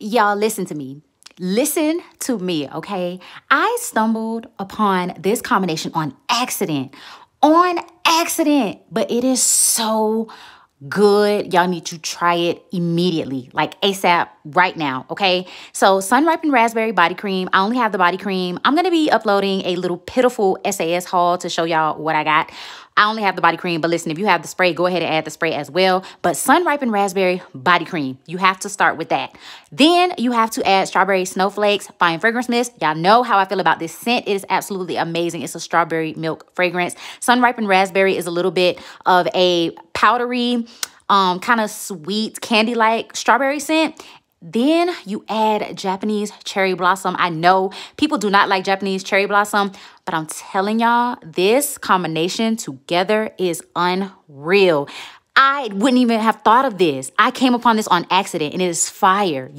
Y'all, listen to me. Listen to me, okay? I stumbled upon this combination on accident. On accident, but it is so good. Y'all need to try it immediately, like ASAP right now, okay? So Sun Ripened Raspberry Body Cream. I only have the body cream. I'm going to be uploading a little pitiful SAS haul to show y'all what I got. I only have the body cream, but listen, if you have the spray, go ahead and add the spray as well. But Sun Ripened Raspberry Body Cream, you have to start with that. Then you have to add Strawberry Snowflakes Fine Fragrance Mist. Y'all know how I feel about this scent. It is absolutely amazing. It's a strawberry milk fragrance. Sun Ripened Raspberry is a little bit of a powdery, um, kind of sweet, candy-like strawberry scent. Then you add Japanese cherry blossom. I know people do not like Japanese cherry blossom, but I'm telling y'all, this combination together is unreal. I wouldn't even have thought of this. I came upon this on accident and it is fire.